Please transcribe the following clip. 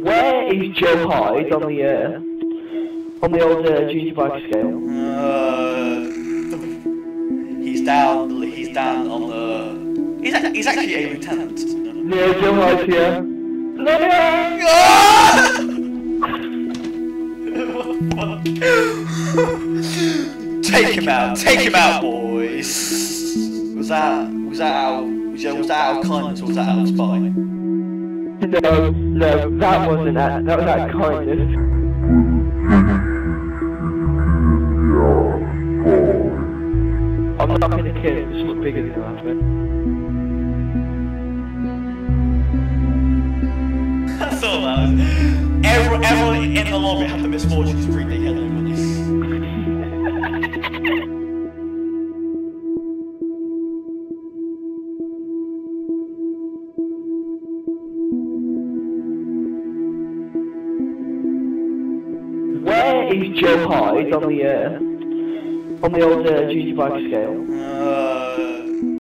Where is Joe Hyde on the uh, on the old uh, junior bike scale? Uh, he's down. He's down on the. He's, a- he's actually a lieutenant. Yeah, Joe Hyde's here. No, no! take him out. Take him out, boys. Was that? Was that out? Was that, was that out of kindness or was that out of spite? No, no, that wasn't that. That was of kindness. I'm not gonna kill him. It's much bigger than that. That's all that was. Everyone, everyone in the lobby had the misfortune to their yellow Is Joe Hyde on the uh, on the old uh, junior bike scale? Uh,